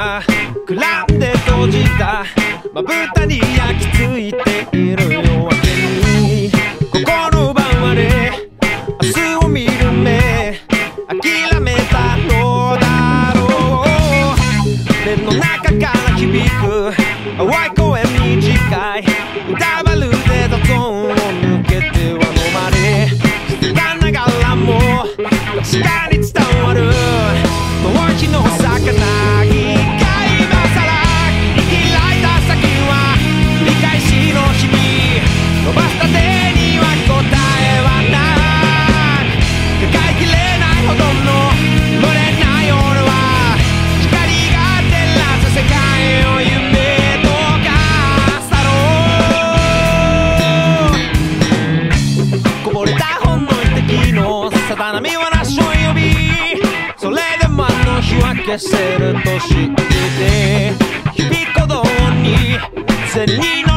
がくらんで閉じた。まぶたに焼き付いている夜明けに。心奪われ明日を見る目。諦めたのだろう。目の中から響く淡い声短い。歌消せると信じて日々鼓動に銭に乗